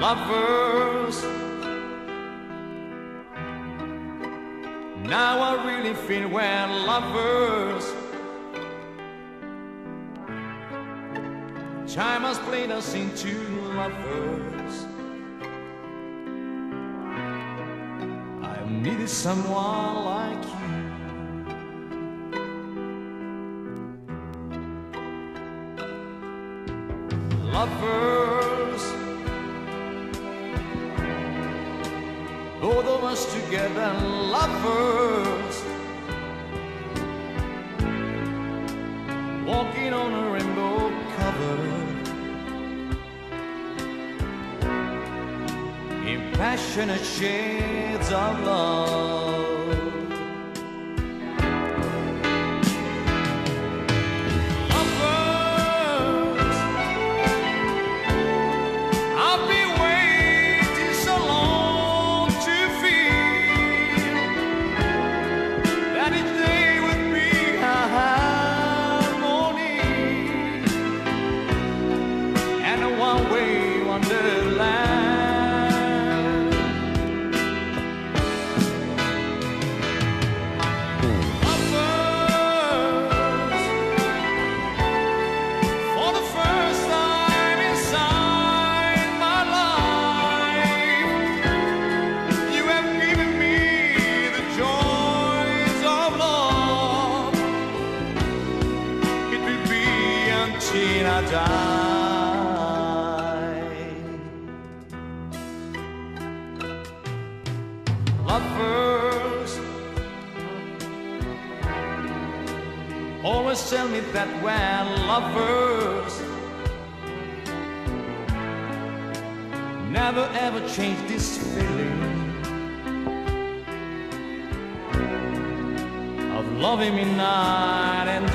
lovers. Now I really feel we're lovers. Time has played us into lovers. I needed someone like you. Lovers, both of us together, lovers, walking on a rainbow cover. in passionate shades of love. I die. Lovers. Always tell me that we're lovers. Never ever change this feeling of loving me night and